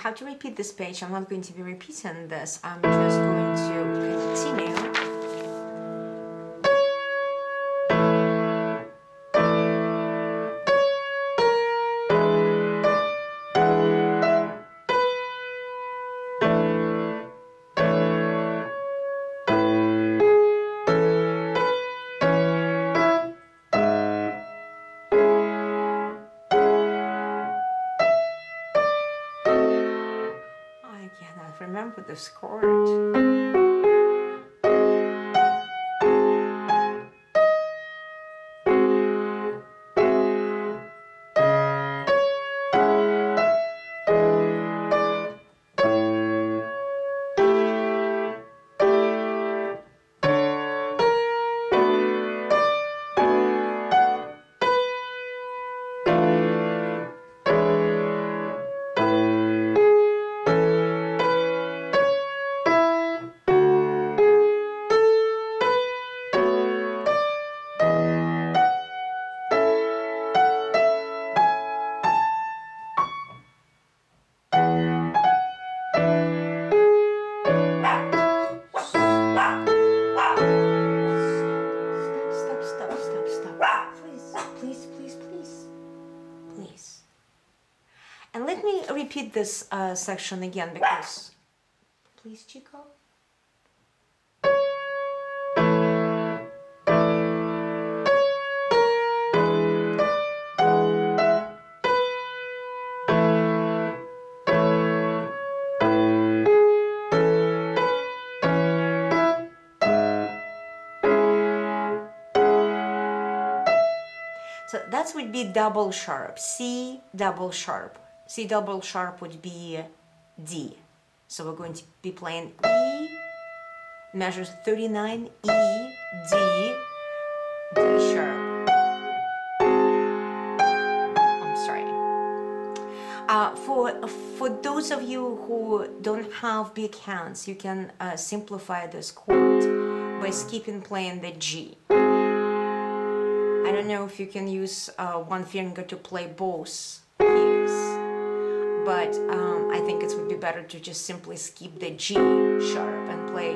How to repeat this page? I'm not going to be repeating this. I'm just going to continue. Remember this chord. This uh, section again because. Please, Chico. So that would be double sharp. C double sharp. C double sharp would be D. So we're going to be playing E, measure 39, E, D, D sharp. I'm sorry. Uh, for for those of you who don't have big hands, you can uh, simplify this chord by skipping playing the G. I don't know if you can use uh, one finger to play both keys, but um, I think it would be better to just simply skip the G sharp and play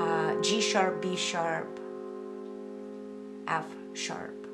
uh, G sharp, B sharp, F sharp.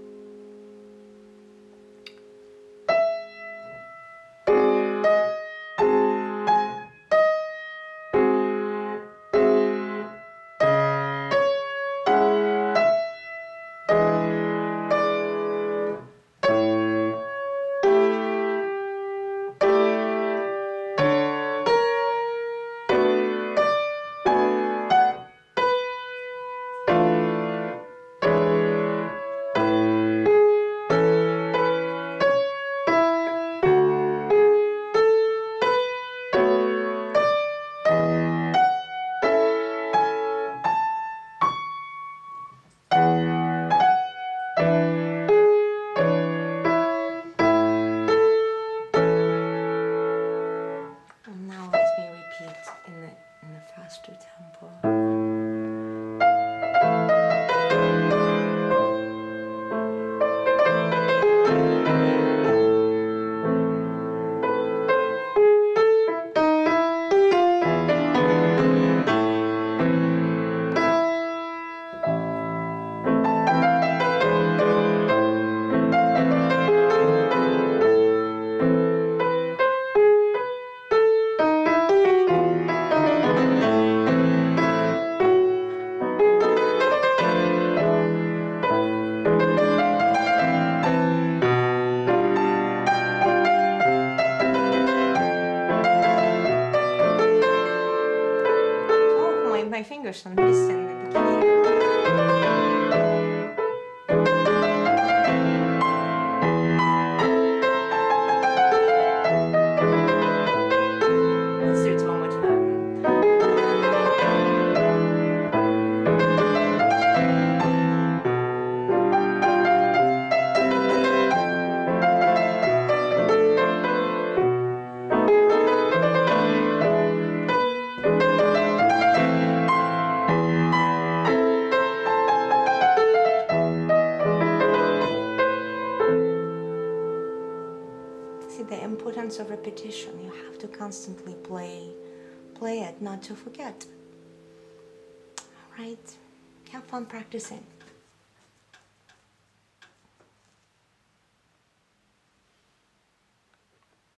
My fingers on this and the key. Have to constantly play play it, not to forget. All right. Have fun practicing.